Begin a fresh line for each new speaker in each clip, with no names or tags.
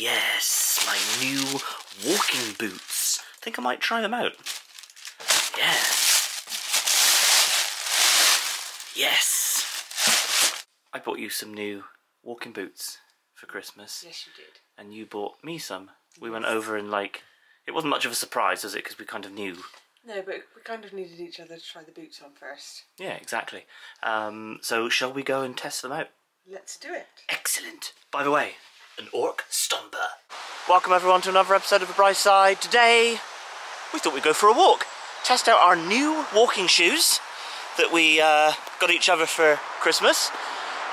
Yes, my new walking boots. I think I might try them out. Yes. Yes. I bought you some new walking boots for Christmas.
Yes, you did.
And you bought me some. We went over and like, it wasn't much of a surprise, was it? Because we kind of knew.
No, but we kind of needed each other to try the boots on first.
Yeah, exactly. Um, so shall we go and test them out?
Let's do it.
Excellent. By the way, an orc stomper. Welcome everyone to another episode of The Briceside. Today, we thought we'd go for a walk. Test out our new walking shoes that we uh, got each other for Christmas.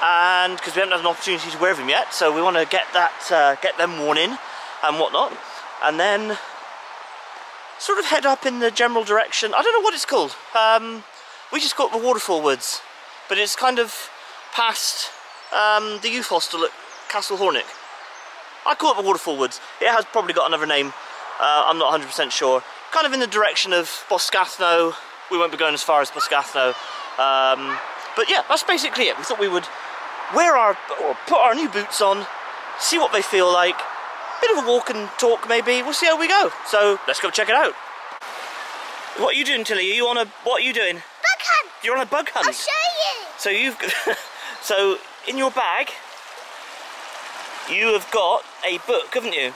And because we haven't had an opportunity to wear them yet, so we want to get that, uh, get them worn in and whatnot. And then sort of head up in the general direction. I don't know what it's called. Um, we just got the Waterfall Woods, but it's kind of past um, the youth hostel at Castle Horneck. I call it the Waterfall Woods. It has probably got another name. Uh, I'm not 100% sure. Kind of in the direction of Boscathnoe. We won't be going as far as Boscathnoe. Um, but yeah, that's basically it. We thought we would wear our, or put our new boots on, see what they feel like, bit of a walk and talk maybe. We'll see how we go. So let's go check it out. What are you doing, Tilly? Are you on a, what are you doing?
Bug hunt!
You're on a bug hunt?
I'll show you!
So you've, so in your bag, you have got a book, haven't you?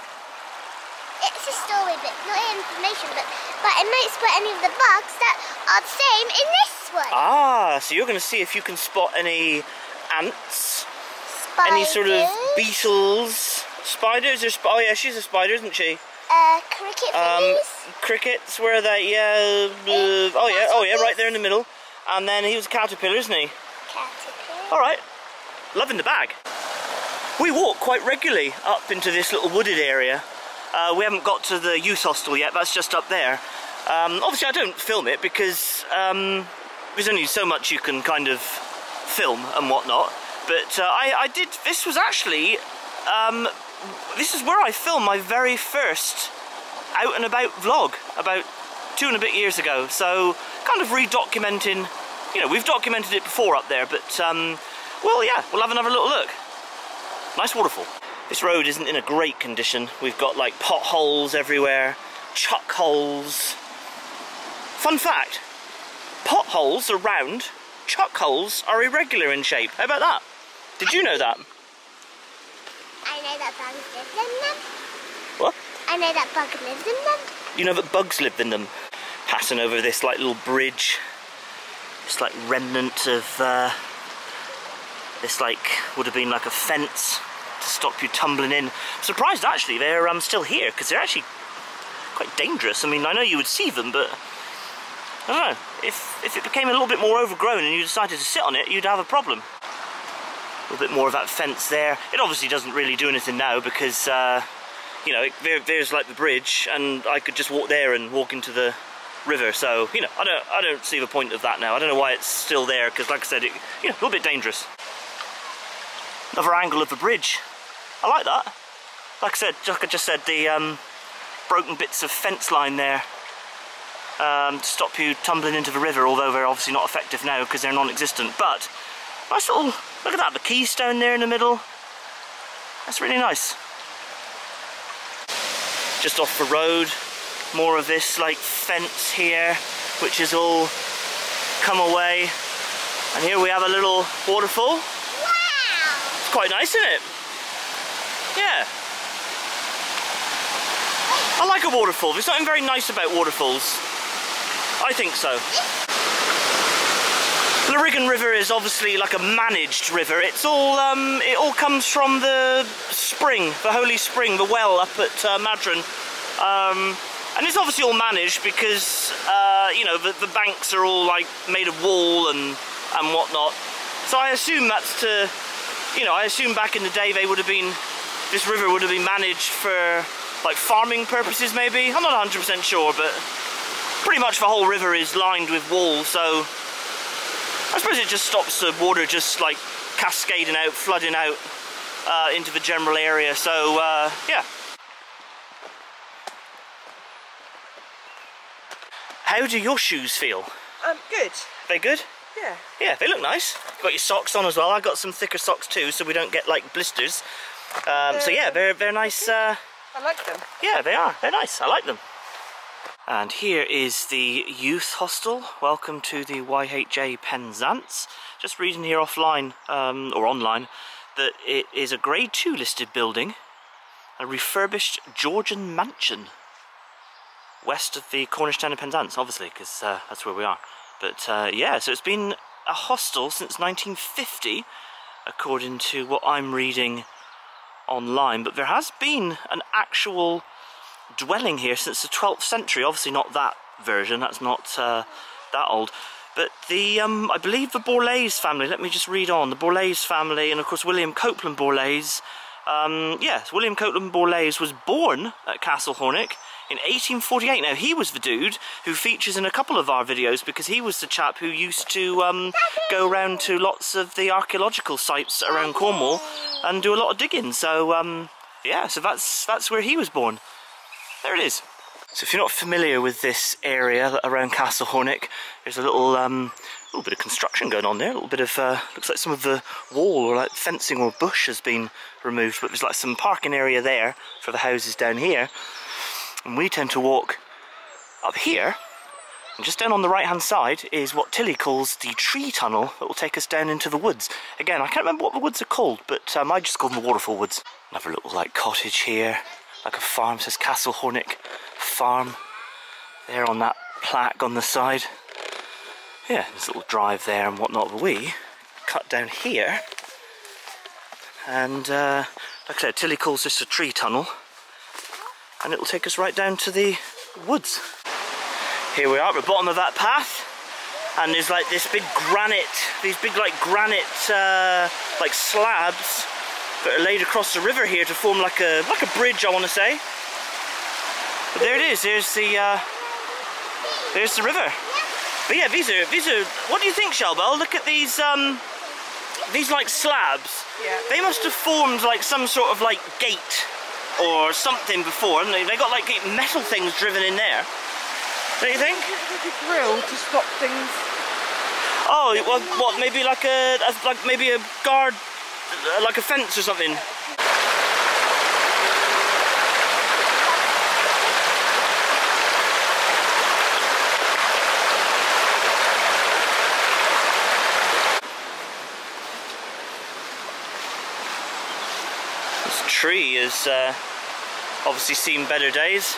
It's a story book, not information book, but it might spot any of the bugs that are the same in this one.
Ah, so you're going to see if you can spot any ants,
Spiders,
any sort of beetles, spiders. Or sp oh yeah, she's a spider, isn't she?
uh, cricket
Um, crickets. Where are they? Yeah. Uh, oh yeah. Oh yeah. Right there in the middle. And then he was a caterpillar, isn't he?
caterpillar.
All right. Loving the bag. We walk quite regularly up into this little wooded area. Uh, we haven't got to the youth hostel yet. That's just up there. Um, obviously, I don't film it because um, there's only so much you can kind of film and whatnot. But uh, I, I did. This was actually. Um, this is where I filmed my very first out and about vlog about two and a bit years ago. So kind of redocumenting. You know, we've documented it before up there, but um, well, yeah, we'll have another little look. Nice waterfall. This road isn't in a great condition. We've got like potholes everywhere, chuck holes. Fun fact, potholes are round, chuck holes are irregular in shape. How about that? Did you know that?
I know that bugs live in them.
What?
I know that bug lives in them.
You know that bugs lived in them. Passing over this like little bridge. It's like remnant of uh, this like would have been like a fence to stop you tumbling in. Surprised actually they're um, still here because they're actually quite dangerous. I mean I know you would see them but I don't know if if it became a little bit more overgrown and you decided to sit on it you'd have a problem. A little bit more of that fence there. It obviously doesn't really do anything now because uh, you know, there, there's like the bridge, and I could just walk there and walk into the river. So, you know, I don't, I don't see the point of that now. I don't know why it's still there, because like I said, it, you know, a little bit dangerous. Another angle of the bridge. I like that. Like I said, like I just said, the um, broken bits of fence line there um, to stop you tumbling into the river, although they're obviously not effective now because they're non-existent. But nice little, look at that, the keystone there in the middle. That's really nice just off the road. More of this like fence here, which is all come away. And here we have a little waterfall. Quite nice, isn't it? Yeah. I like a waterfall. There's something very nice about waterfalls. I think so. The Larrigan River is obviously like a managed river. It's all um, it all comes from the spring, the holy spring, the well up at uh, Madron. Um, and it's obviously all managed because uh, you know the, the banks are all like made of wall and and whatnot. So I assume that's to, you know, I assume back in the day they would have been, this river would have been managed for like farming purposes maybe. I'm not 100% sure, but pretty much the whole river is lined with walls, so I suppose it just stops the water just like cascading out, flooding out uh, into the general area. So uh, yeah. How do your shoes feel?
Um, good.
They good?
Yeah.
Yeah, they look nice. You've got your socks on as well. I got some thicker socks too, so we don't get like blisters. Um, so yeah, they're they're nice. Uh,
I like them.
yeah, they are. They're nice. I like them. And here is the youth hostel. Welcome to the YHA Penzance. Just reading here offline um, or online that it is a Grade Two listed building, a refurbished Georgian mansion west of the Cornish town of Penzance, obviously, because uh, that's where we are. But uh, yeah, so it's been a hostel since 1950, according to what I'm reading online. But there has been an actual dwelling here since the 12th century. Obviously, not that version. That's not uh, that old. But the, um, I believe the Borlase family. Let me just read on. The Borlase family, and of course William Copeland Borlase. Um, yes, William Copeland Borlase was born at Castle Horneck in 1848. Now he was the dude who features in a couple of our videos because he was the chap who used to um, go around to lots of the archaeological sites around Cornwall and do a lot of digging. So um, yeah, so that's that's where he was born. There it is. So if you're not familiar with this area around Castle Horneck, there's a little um, little bit of construction going on there. A little bit of uh, looks like some of the wall or like fencing or bush has been removed, but there's like some parking area there for the houses down here. And we tend to walk up here. And just down on the right hand side is what Tilly calls the tree tunnel that will take us down into the woods. Again, I can't remember what the woods are called, but um, I just call them the waterfall woods. Another little like cottage here, like a farm, says Castle Horneck Farm. There on that plaque on the side. Yeah, this little drive there and whatnot, but we cut down here. And uh, like I said, Tilly calls this a tree tunnel and it'll take us right down to the woods. Here we are at the bottom of that path and there's like this big granite, these big like granite uh, like slabs that are laid across the river here to form like a like a bridge I want to say. But there it is, there's the uh, there's the river. But yeah, these are these are what do you think, Shelbel? Look at these um these like slabs.
Yeah.
They must have formed like some sort of like gate or something before, and they, got like metal things driven in there. Don't you think?
Like a grill to stop things.
Oh, well, what? Maybe like a, a like maybe a guard, like a fence or something. This tree has uh, obviously seen better days.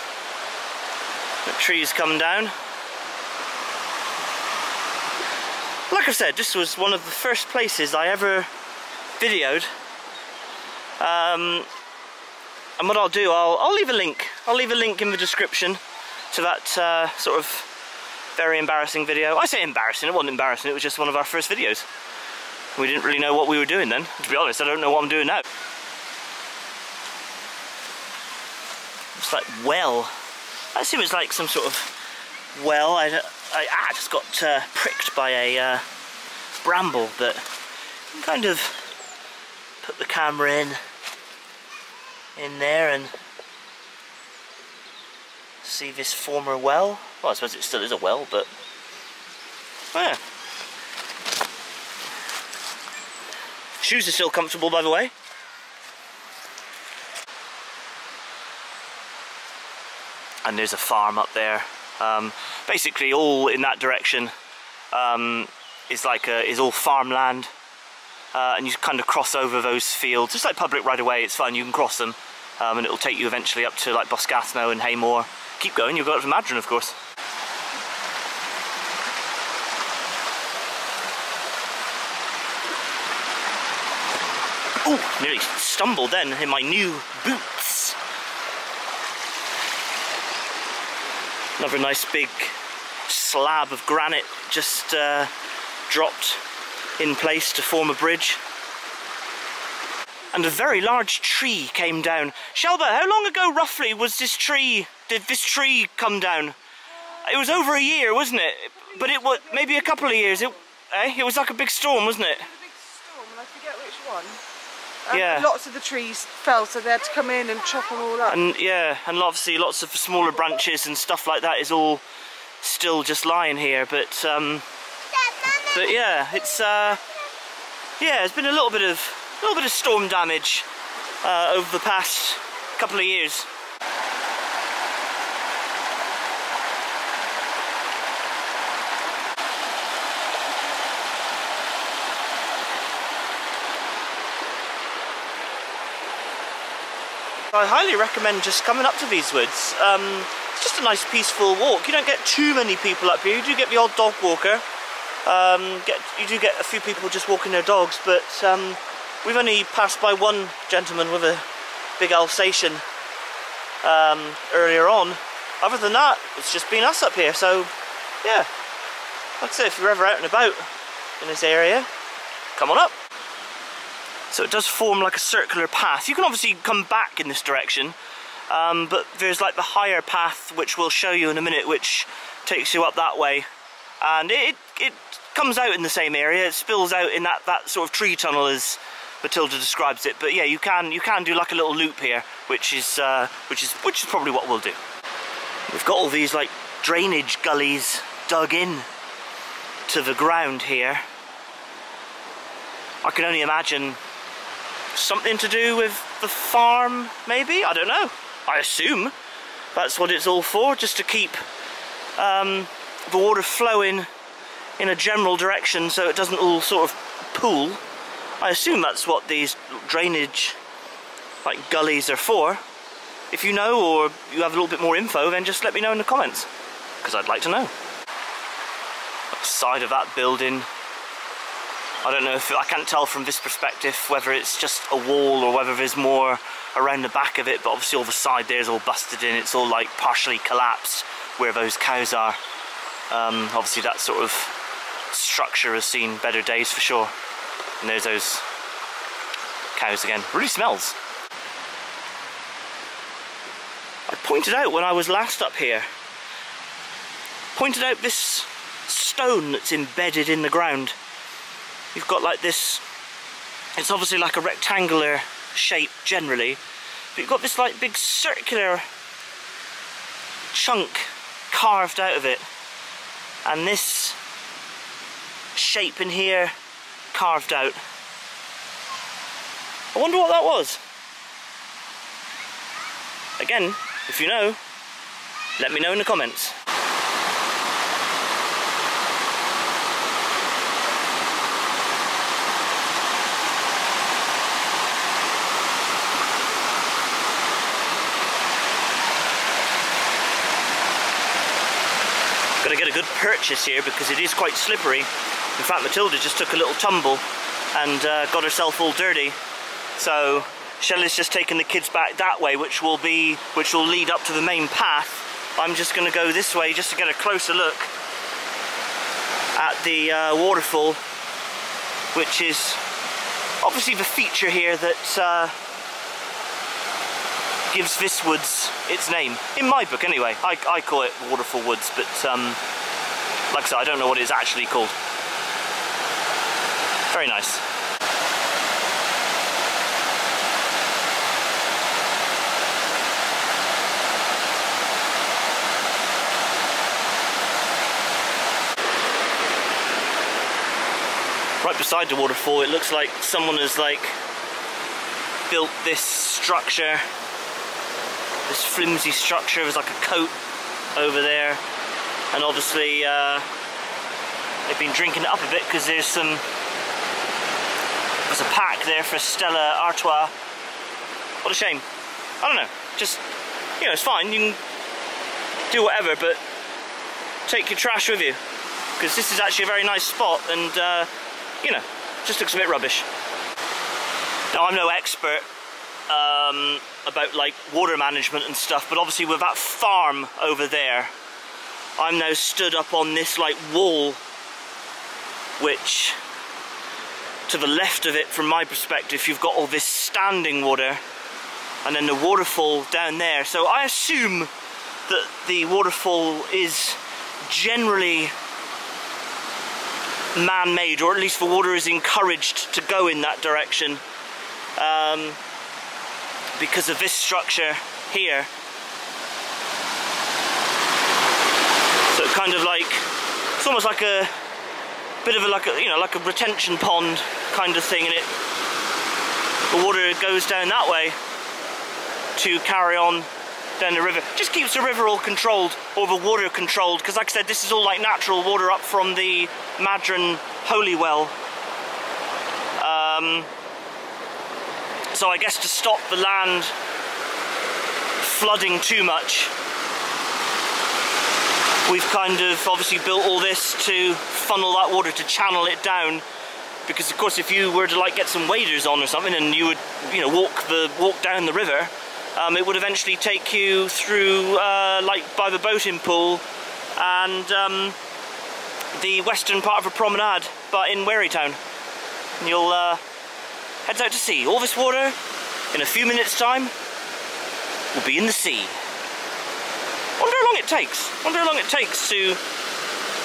The trees come down. Like I said, this was one of the first places I ever videoed. Um, and what I'll do, I'll, I'll leave a link. I'll leave a link in the description to that uh, sort of very embarrassing video. I say embarrassing, it wasn't embarrassing, it was just one of our first videos. We didn't really know what we were doing then. To be honest, I don't know what I'm doing now. Like well. I assume it's like some sort of well. I, I, ah, just got uh, pricked by a uh, bramble, but kind of put the camera in in there and see this former well. Well, I suppose it still is a well, but yeah. Shoes are still comfortable, by the way. And there's a farm up there. Um, basically, all in that direction um, is like a, is all farmland, uh, and you kind of cross over those fields. Just like public right away, it's fine. You can cross them, um, and it will take you eventually up to like Boscathnoe and Heamoor. Keep going. You've got to Madron, of course. Oh, nearly stumbled then in my new boots. Another nice big slab of granite just uh, dropped in place to form a bridge. And a very large tree came down. Shelba, how long ago roughly was this tree, did this tree come down? It was over a year, wasn't it? But it was maybe a couple of years. It, eh? it was like a big storm, wasn't it?
A big storm, and I forget which one. And
Yeah.
Lots of the trees fell, so they had to come in and chop them all up.
And yeah, and obviously lots of smaller branches and stuff like that is all still just lying here. But um, but yeah, it's uh, yeah, it's been a little bit of a little bit of storm damage uh, over the past couple of years. I highly recommend just coming up to these woods. Um, it's just a nice peaceful walk. You don't get too many people up here. You do get the odd dog walker. Um, get you do get a few people just walking their dogs, but um, we've only passed by one gentleman with a big Alsatian um, earlier on. Other than that, it's just been us up here. So, yeah, like I said, if you're ever out and about in this area, come on up. So it does form like a circular path. You can obviously come back in this direction, um, but there's like the higher path, which we'll show you in a minute, which takes you up that way. And it, it comes out in the same area, it spills out in that, that sort of tree tunnel as Matilda describes it. But yeah, you can you can do like a little loop here, which is uh, which is which is probably what we'll do. We've got all these like drainage gullies dug in to the ground here. I can only imagine something to do with the farm, maybe? I don't know. I assume that's what it's all for, just to keep um, the water flowing in a general direction so it doesn't all sort of pool. I assume that's what these drainage like gullies are for. If you know or you have a little bit more info then just let me know in the comments because I'd like to know. Side of that building I don't know if I can't tell from this perspective whether it's just a wall or whether there's more around the back of it but obviously all the side there is all busted in. It's all like partially collapsed where those cows are. Um, obviously that sort of structure has seen better days for sure. And there's those cows again. Really smells. I pointed out when I was last up here pointed out this stone that's embedded in the ground you've got like this, it's obviously like a rectangular shape generally, but you've got this like big circular chunk carved out of it. And this shape in here carved out. I wonder what that was. Again, if you know, let me know in the comments. To get a good purchase here because it is quite slippery. In fact, Matilda just took a little tumble and uh, got herself all dirty. So Shelley's just taken the kids back that way, which will be, which will lead up to the main path. I'm just going to go this way just to get a closer look at the uh, waterfall, which is obviously the feature here that uh, gives this woods its name. In my book anyway. I, I call it Waterfall Woods, but um, like I said, I don't know what it's actually called. Very nice. Right beside the waterfall, it looks like someone has like built this structure this flimsy structure. There's like a coat over there. And obviously uh, they've been drinking it up a bit because there's some there's a pack there for Stella Artois. What a shame. I don't know. Just you know, it's fine. You can do whatever, but take your trash with you because this is actually a very nice spot and uh, you know, just looks a bit rubbish. Now I'm no expert um, about like water management and stuff, but obviously with that farm over there, I'm now stood up on this like wall, which to the left of it, from my perspective, you've got all this standing water, and then the waterfall down there. So I assume that the waterfall is generally man-made, or at least the water is encouraged to go in that direction. Um, because of this structure here. So it kind of like, it's almost like a bit of a, like a, you know, like a retention pond kind of thing and it the water goes down that way to carry on down the river. Just keeps the river all controlled, or the water controlled, because like I said, this is all like natural water up from the Madron Holy Well. Um, so I guess to stop the land flooding too much, we've kind of obviously built all this to funnel that water to channel it down because of course if you were to like get some waders on or something and you would you know walk the walk down the river um, it would eventually take you through uh, like by the boating pool and um, the western part of a promenade but in Town. and you'll uh, head out to sea. All this water in a few minutes time will be in the sea. Wonder how long it takes. Wonder how long it takes to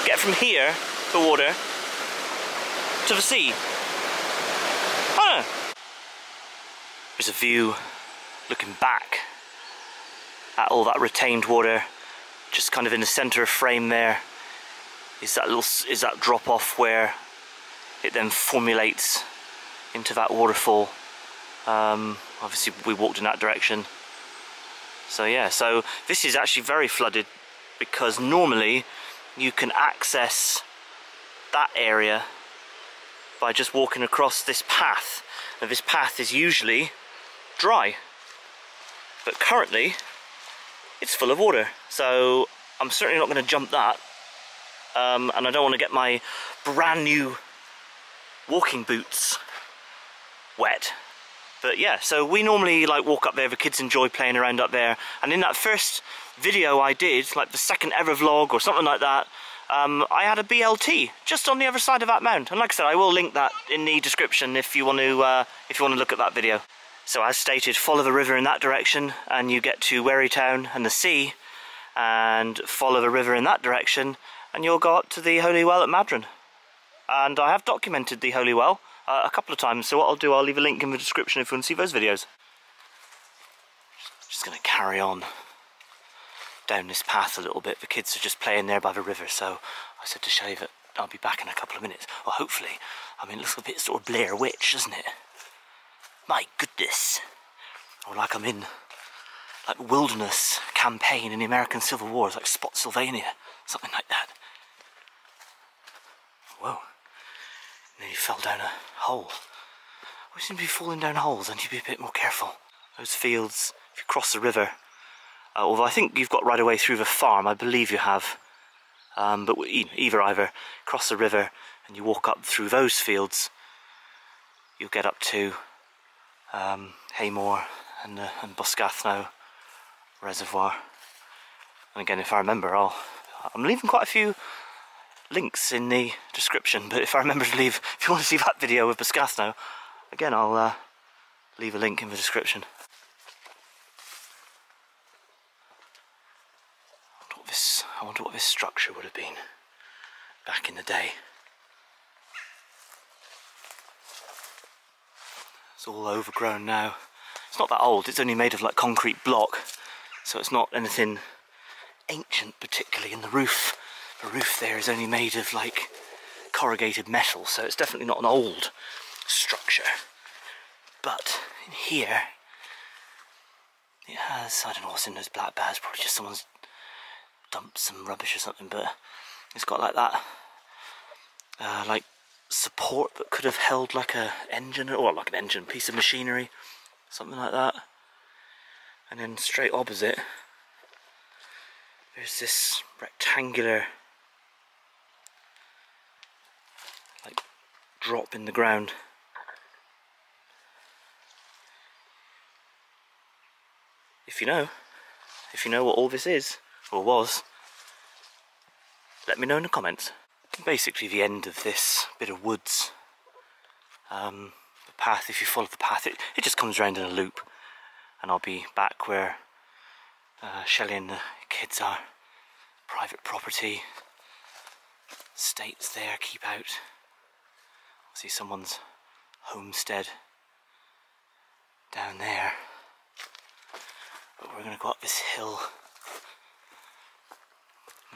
get from here the water to the sea. I there's a view looking back at all that retained water just kind of in the center of frame there. Is that little is that drop off where it then formulates into that waterfall. Um, obviously we walked in that direction. So yeah so this is actually very flooded because normally you can access that area by just walking across this path. And this path is usually dry but currently it's full of water. So I'm certainly not going to jump that um, and I don't want to get my brand new walking boots wet. But yeah so we normally like walk up there the kids enjoy playing around up there. And in that first video I did like the second ever vlog or something like that um, I had a BLT just on the other side of that mount and like I said I will link that in the description if you want to uh, if you want to look at that video. So as stated, follow the river in that direction and you get to Wherrytown and the sea. And follow the river in that direction and you'll go up to the Holy Well at Madron. And I have documented the Holy Well uh, a couple of times, so what I'll do, I'll leave a link in the description if you want to see those videos. Just going to carry on down this path a little bit. The kids are just playing there by the river, so I said to Shay that I'll be back in a couple of minutes. Well, hopefully. I mean, it looks a bit sort of Blair Witch, doesn't it? My goodness. Or like I'm in like wilderness campaign in the American Civil War, it's like Spotsylvania, something like that. Whoa. Nearly fell down a hole. We seem to be falling down holes, I need to be a bit more careful. Those fields, if you cross the river, uh, although I think you've got right away through the farm, I believe you have. Um, but either either cross the river and you walk up through those fields, you'll get up to um, Heamoor and, uh, and Reservoir. And again, if I remember, I'll, I'm leaving quite a few links in the description, but if I remember to leave, if you want to see that video with Boscathnoe, again, I'll uh, leave a link in the description. I wonder, this, I wonder what this structure would have been back in the day. It's all overgrown now. It's not that old, it's only made of like concrete block, so it's not anything ancient particularly, in the roof, the roof there is only made of like corrugated metal, so it's definitely not an old structure. But in here, it has, I don't know what's in those black bags, probably just someone's dumped some rubbish or something, but it's got like that, uh, like support that could have held like a engine or like an engine piece of machinery something like that and then straight opposite there's this rectangular like drop in the ground if you know if you know what all this is or was let me know in the comments basically the end of this bit of woods. Um, the path, if you follow the path, it, it just comes around in a loop and I'll be back where uh, Shelley and the kids are. Private property, states there, keep out. See someone's homestead down there. But we're going to go up this hill.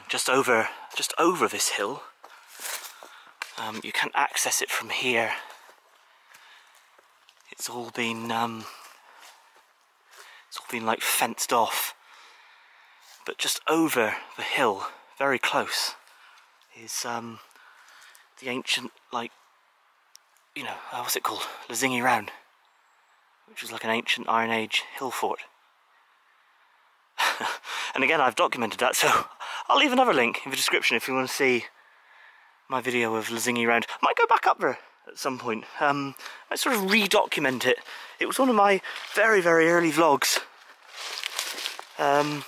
Just over, just over this hill um, you can't access it from here. It's it's all been um, it's all been like fenced off. But just over the hill, very close, is um, the ancient like you know uh, what's it called, Lesingey Round, which was like an ancient Iron Age hill fort. and again, I've documented that, so I'll leave another link in the description if you want to see my video of Lesingey Round. I might go back up there at some point. Um, I sort of re-document it. It was one of my very, very early vlogs. Um,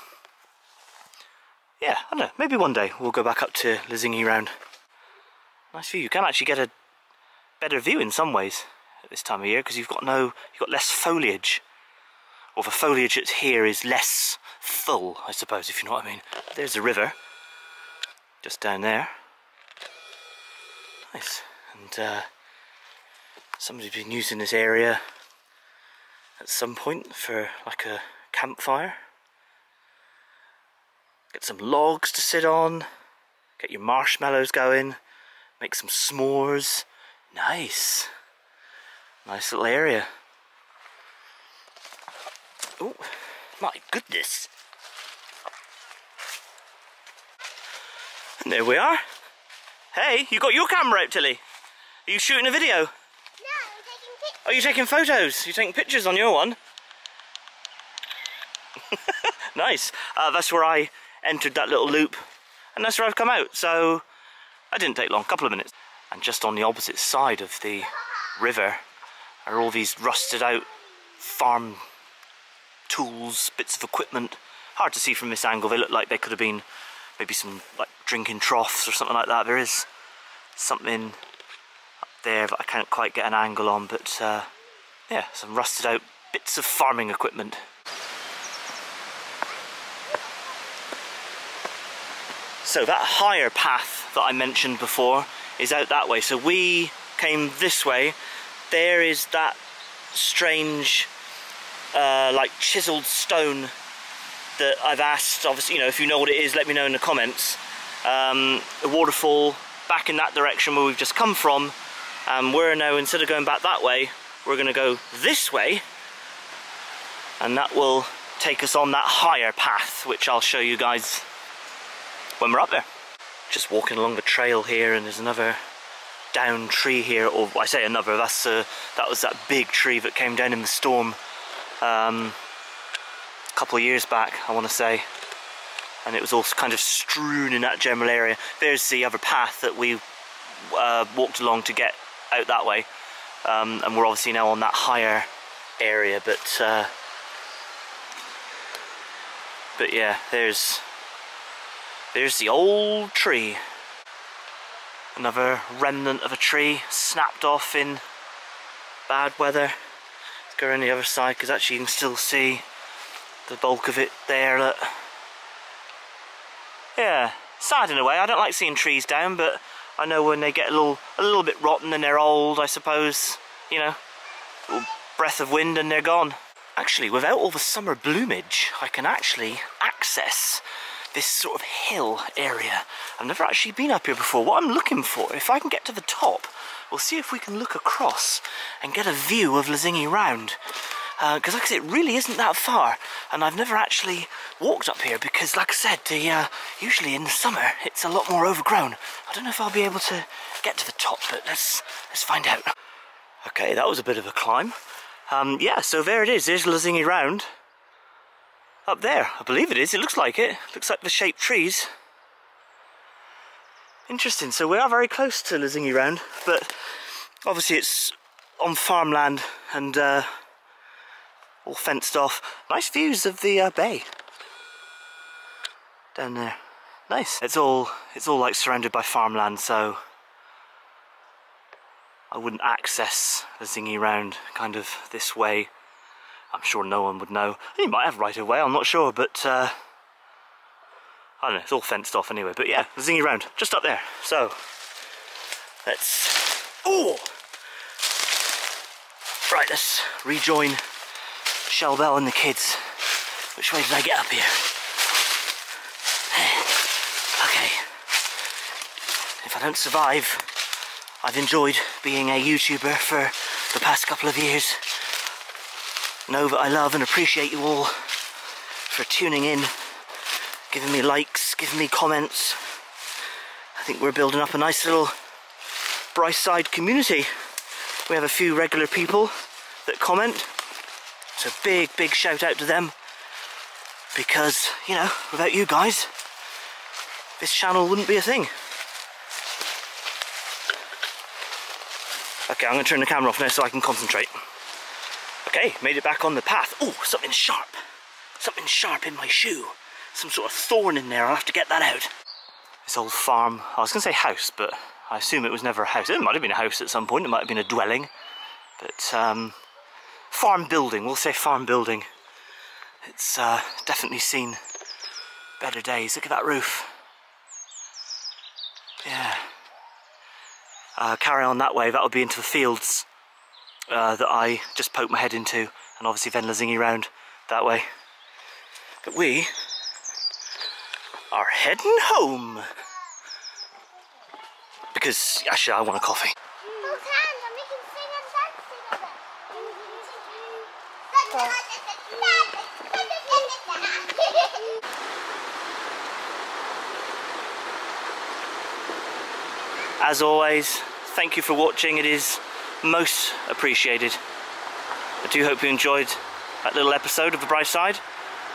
yeah, I don't know. Maybe one day we'll go back up to Lesingey Round. Nice view. You can actually get a better view in some ways at this time of year because you've got no, you've got less foliage. Or the foliage that's here is less full, I suppose, if you know what I mean. There's the river, just down there. Nice. And uh, somebody's been using this area at some point for like a campfire. Get some logs to sit on, get your marshmallows going, make some s'mores. Nice. Nice little area. Oh, my goodness. And there we are. Hey, you got your camera out, Tilly? Are you shooting a video?
No, I'm taking pictures.
Are you taking photos? You're taking pictures on your one? nice. Uh, that's where I entered that little loop and that's where I've come out. So I didn't take long, a couple of minutes. And just on the opposite side of the river are all these rusted out farm tools, bits of equipment. Hard to see from this angle, they look like they could have been maybe some like drinking troughs or something like that. There is something up there that I can't quite get an angle on, but uh, yeah, some rusted out bits of farming equipment. So that higher path that I mentioned before is out that way. So we came this way. There is that strange, uh, like chiseled stone that I've asked. Obviously, you know, if you know what it is, let me know in the comments. Um, a waterfall back in that direction where we've just come from. And we're now, instead of going back that way, we're going to go this way. And that will take us on that higher path, which I'll show you guys when we're up there. Just walking along the trail here and there's another down tree here, or I say another, that's uh, that was that big tree that came down in the storm um, a couple of years back, I want to say. And it was all kind of strewn in that general area. There's the other path that we uh, walked along to get out that way. Um, and we're obviously now on that higher area, but uh, but yeah, there's there's the old tree. Another remnant of a tree snapped off in bad weather. Let's go around the other side because actually you can still see the bulk of it there. Look. Yeah, sad in a way. I don't like seeing trees down, but I know when they get a little a little bit rotten and they're old, I suppose, you know, breath of wind and they're gone. Actually, without all the summer bloomage, I can actually access this sort of hill area. I've never actually been up here before. What I'm looking for, if I can get to the top, we'll see if we can look across and get a view of Lesingey Round. Because uh, like I said, it really isn't that far, and I've never actually walked up here because, like I said, the, uh, usually in the summer it's a lot more overgrown. I don't know if I'll be able to get to the top, but let's let's find out. Okay, that was a bit of a climb. Um, yeah, so there it is. There's Lesingey Round. Up there, I believe it is. It looks like it. Looks like the shaped trees. Interesting. So we are very close to Lesingey Round, but obviously it's on farmland and uh, all fenced off. Nice views of the uh, bay down there. Nice. It's all it's all like surrounded by farmland, so I wouldn't access Lesingey Round kind of this way. I'm sure no one would know. He might have right away, I'm not sure, but uh, I don't know, it's all fenced off anyway. But yeah, Lesingey Round, just up there. So, let's, oh! Right, let's rejoin Shell Bell and the kids. Which way did I get up here? Okay. If I don't survive, I've enjoyed being a YouTuber for the past couple of years. Know that I love and appreciate you all for tuning in, giving me likes, giving me comments. I think we're building up a nice little Briceside community. We have a few regular people that comment. So big, big shout out to them. Because, you know, without you guys, this channel wouldn't be a thing. Okay, I'm going to turn the camera off now so I can concentrate. Okay, made it back on the path. Oh, something sharp. Something sharp in my shoe. Some sort of thorn in there. I'll have to get that out. This old farm. I was going to say house, but I assume it was never a house. It might have been a house at some point. It might have been a dwelling. But, um, farm building. We'll say farm building. It's uh, definitely seen better days. Look at that roof. Yeah uh, carry on that way, that'll be into the fields uh, that I just poked my head into, and obviously then Lesingey round that way. But we are heading home. Because, actually, I want a coffee. As always, thank you for watching. It is most appreciated. I do hope you enjoyed that little episode of The Briceside.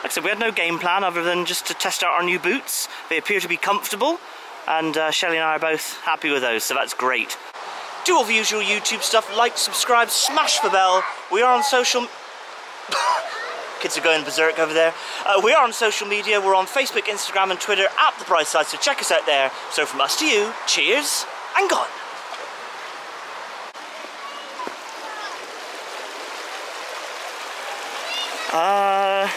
Like I said, we had no game plan other than just to test out our new boots. They appear to be comfortable, and uh, Shelley and I are both happy with those, so that's great. Do all the usual YouTube stuff, like, subscribe, smash the bell. We are on social... Kids are going berserk over there. Uh, we are on social media. We're on Facebook, Instagram, and Twitter at The Briceside, so check us out there. So from us to you, cheers and gone. Uh,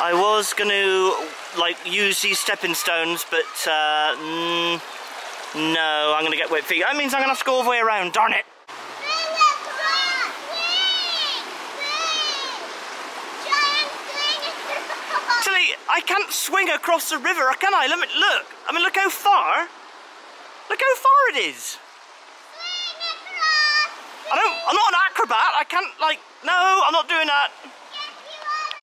I was going to like use these stepping stones, but uh, no, I'm going to get wet feet. That means I'm going to have to go all the way around. Darn it! I can't swing across the river, can I? Let me look. I mean, look how far. Look how far it is. I don't. I'm not an acrobat. I can't like. No, I'm not doing that.